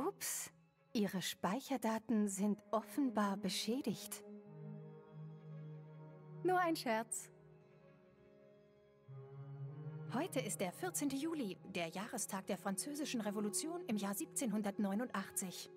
Ups, Ihre Speicherdaten sind offenbar beschädigt. Nur ein Scherz. Heute ist der 14. Juli, der Jahrestag der Französischen Revolution im Jahr 1789.